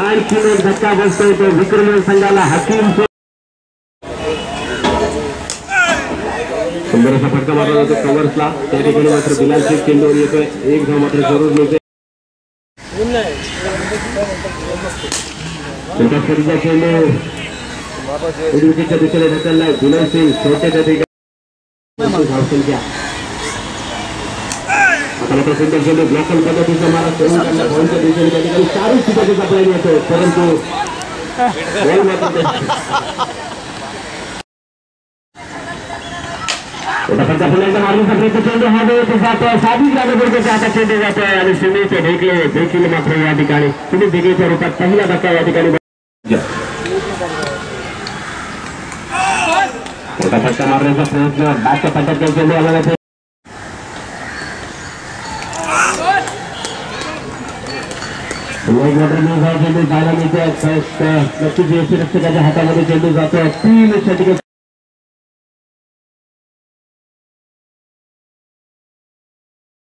आणखी एक धक्का बसतोय तो विक्रम संघाला हकीम सुंदर असा फटका मारला जातो कव्हर्सला त्या ठिकाणी मात्र बिलाल शेख चेंडूवर येतोय एक धाव मात्र जरूर मिळते शेवटचा चेंडू विकेटच्या दिशेने ढकललाय बिलाल सिंग छोटे त्या ठिकाणी परंतु बॉल मात्र आता फक्त पुन्हा एकदा आणि सुनीलचे ढेकले देखील मात्र या ठिकाणी तुम्ही ढेकलेच्या रूपात पहिला धक्का या ठिकाणी मोठा फटका मारण्याचा प्रयत्न बॅटच्या पद्धतीने चेंडू आला जातो पुन्हा एक जायला मिळतोय नक्कीच हातामध्ये चेंडू जातो तीन षटके